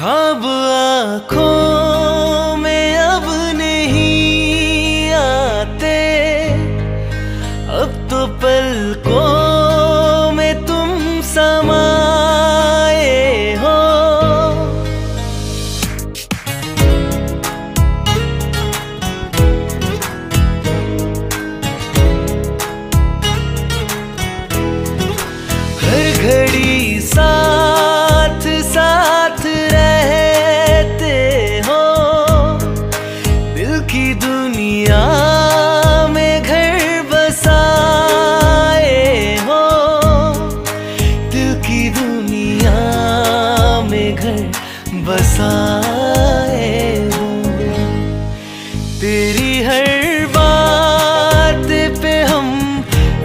ख्वाब आखो में अब नहीं आते। अब तो पलकों में तुम समाए हो। हर घड़ी सा बसाए तेरी हर बात पे हम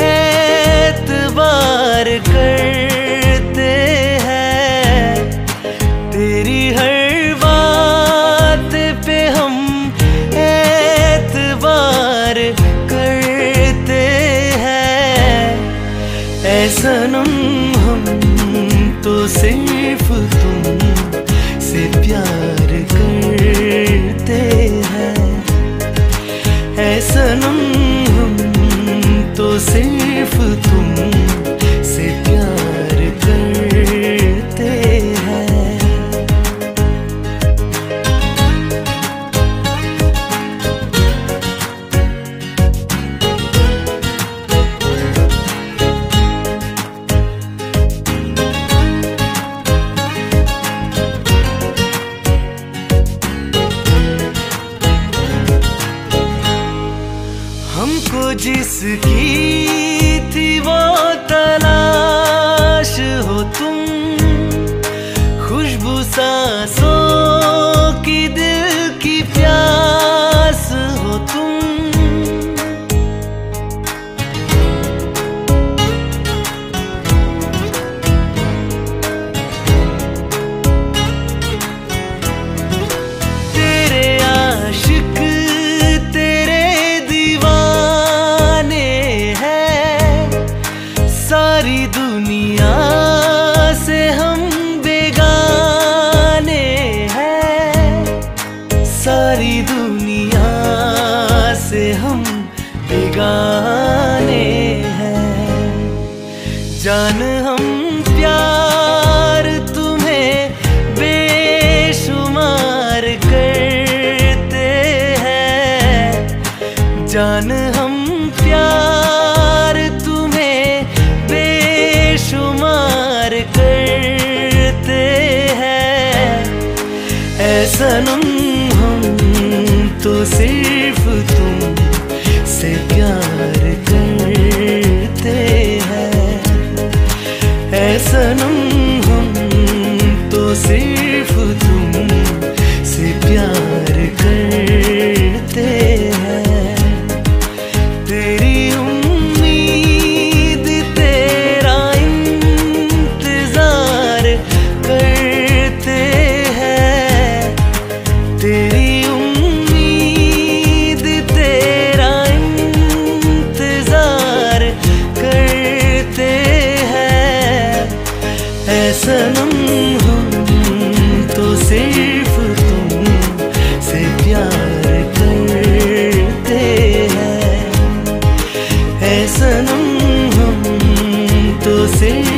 एतबार करते हैं। तेरी हर बात पे हम एतबार करते हैं। ऐसा जिसकी थी वो तलाश हो तुम खुशबू सांसों बेगाने हैं। जान हम प्यार तुम्हें बेशुमार करते हैं। जान हम प्यार तुम्हें बेशुमार करते हैं। ऐसा नम हम तो सिर्फ़ तुम। से प्यार करते हैं। ऐसा नम ऐसा हम तो सिर्फ़ तुम से प्यार करते हैं। ऐसा नम हम तो सिर्फ़